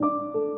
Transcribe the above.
you